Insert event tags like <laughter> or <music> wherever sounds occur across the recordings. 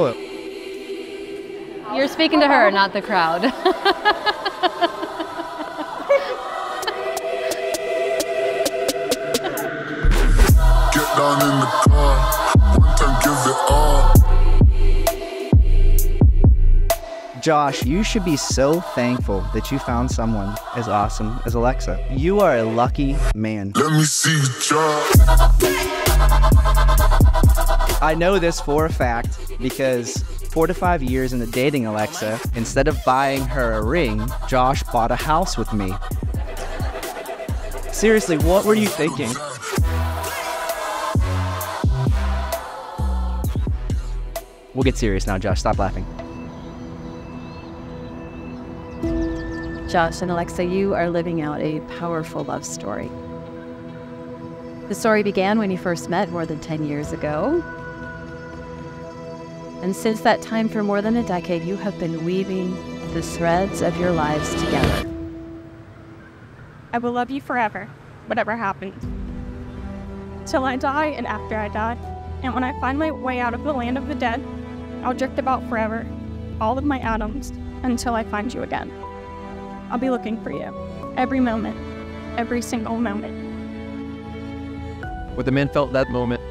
Oh. You're speaking to her, not the crowd. <laughs> Get down in the car. One time, give it all. Josh, you should be so thankful that you found someone as awesome as Alexa. You are a lucky man. Let me see you drop. I know this for a fact because four to five years into dating Alexa, instead of buying her a ring, Josh bought a house with me. Seriously, what were you thinking? We'll get serious now, Josh. Stop laughing. Josh and Alexa, you are living out a powerful love story. The story began when you first met more than 10 years ago. And since that time, for more than a decade, you have been weaving the threads of your lives together. I will love you forever, whatever happens. Till I die and after I die. And when I find my way out of the land of the dead, I'll drift about forever, all of my atoms, until I find you again. I'll be looking for you, every moment, every single moment. What the man felt that moment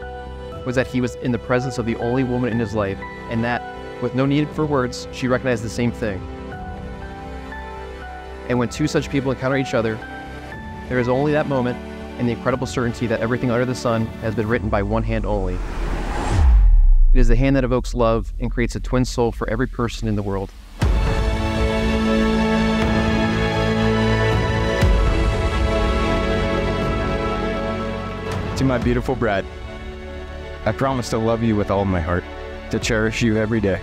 was that he was in the presence of the only woman in his life, and that, with no need for words, she recognized the same thing. And when two such people encounter each other, there is only that moment and the incredible certainty that everything under the sun has been written by one hand only. It is the hand that evokes love and creates a twin soul for every person in the world. To my beautiful bride, I promise to love you with all my heart, to cherish you every day,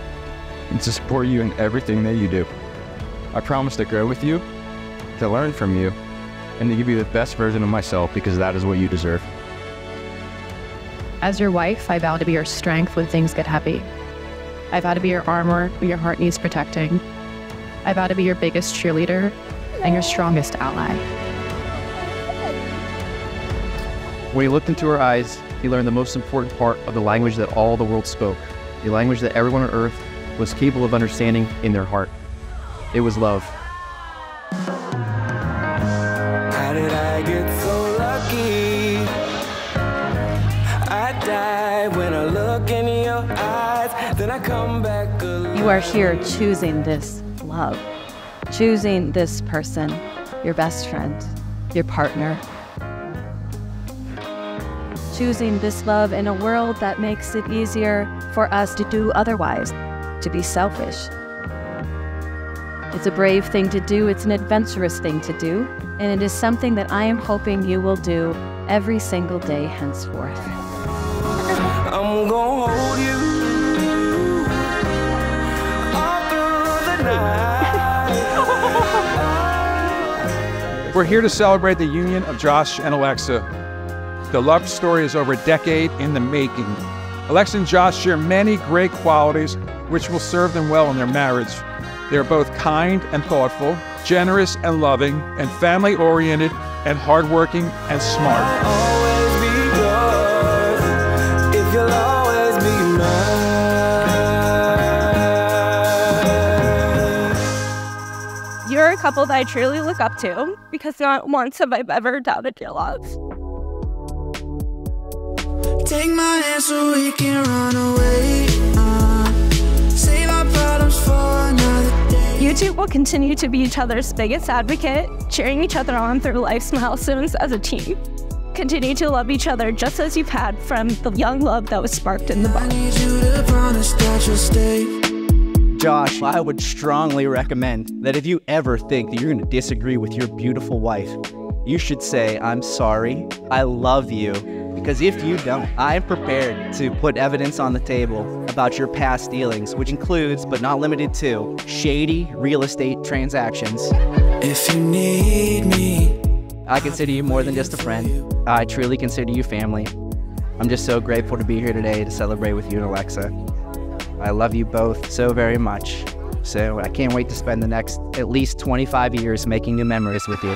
and to support you in everything that you do. I promise to grow with you, to learn from you, and to give you the best version of myself because that is what you deserve. As your wife, I vow to be your strength when things get heavy. I vow to be your armor when your heart needs protecting. I vow to be your biggest cheerleader and your strongest ally. When he looked into her eyes, he learned the most important part of the language that all the world spoke, the language that everyone on earth was capable of understanding in their heart. It was love. How did I get so lucky? I die when I look in your eyes, then I come back alive. You are here choosing this love, choosing this person, your best friend, your partner. Choosing this love in a world that makes it easier for us to do otherwise, to be selfish. It's a brave thing to do, it's an adventurous thing to do, and it is something that I am hoping you will do every single day henceforth. I'm gonna hold you all through the night. <laughs> We're here to celebrate the union of Josh and Alexa. The love story is over a decade in the making. Alexa and Josh share many great qualities which will serve them well in their marriage. They are both kind and thoughtful, generous and loving, and family oriented and hardworking and smart. You're a couple that I truly look up to because not once have I ever doubted your love. Take my hand so we can run away. Uh, save our problems for another day. You two will continue to be each other's biggest advocate, cheering each other on through life's milestones as a team. Continue to love each other just as you've had from the young love that was sparked in the I bond. need you to promise that you'll stay. Josh, I would strongly recommend that if you ever think that you're going to disagree with your beautiful wife, you should say, I'm sorry, I love you. Because if you don't, I am prepared to put evidence on the table about your past dealings, which includes, but not limited to, shady real estate transactions. If you need me, I consider you more than just a friend. I truly consider you family. I'm just so grateful to be here today to celebrate with you and Alexa. I love you both so very much. So I can't wait to spend the next at least 25 years making new memories with you.